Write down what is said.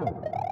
Wow.